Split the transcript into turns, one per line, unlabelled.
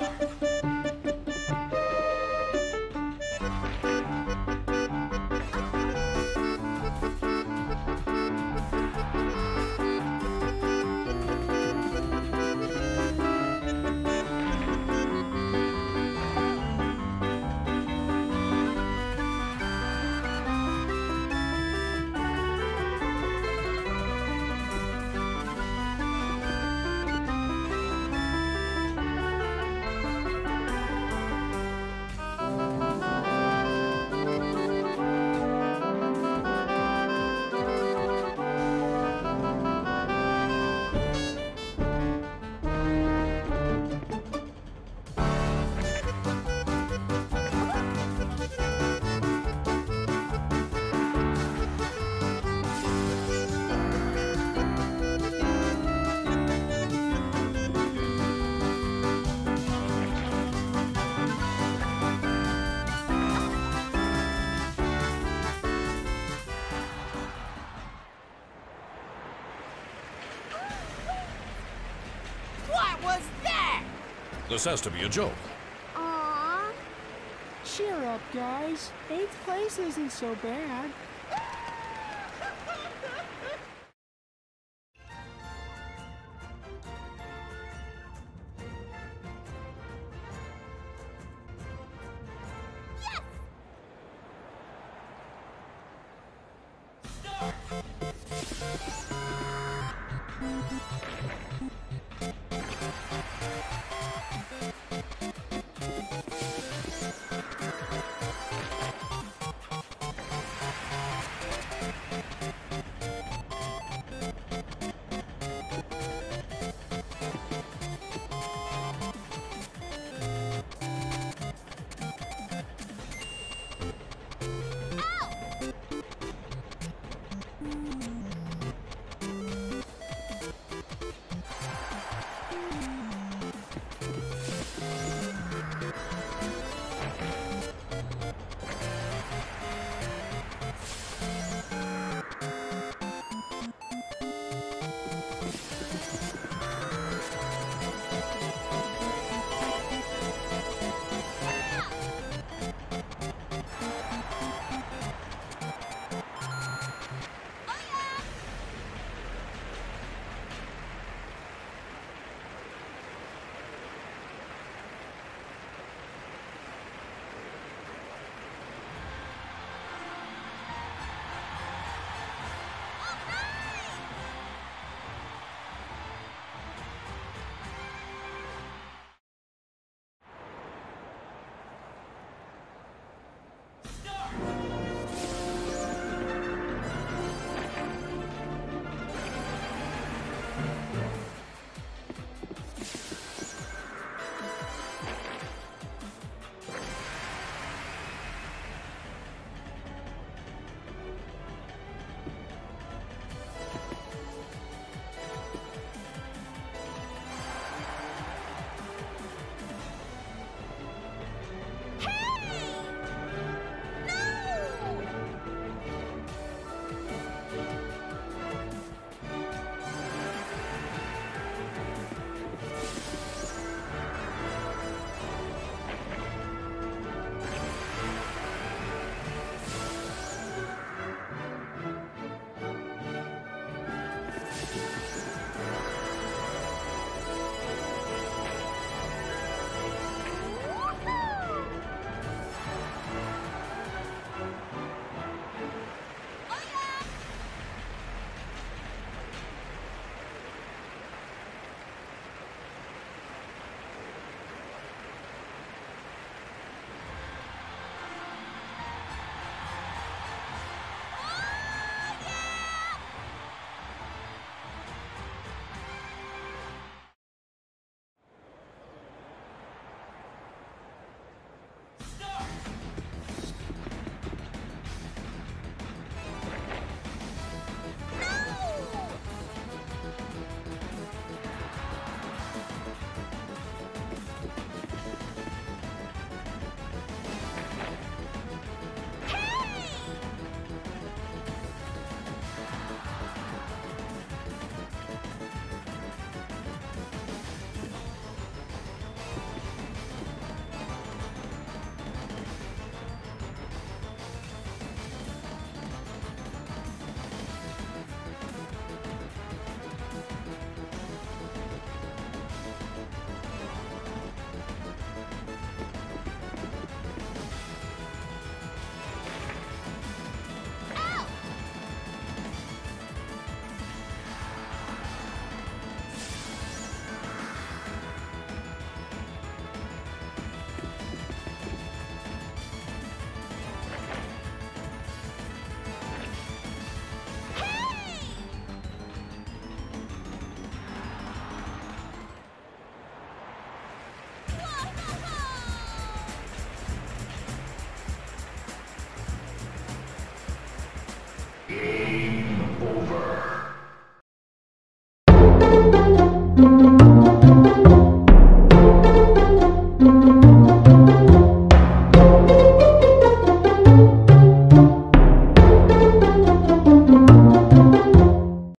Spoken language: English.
Was that?
This has to be a joke.
Aww.
Cheer up, guys. Eighth place isn't so bad.
Start!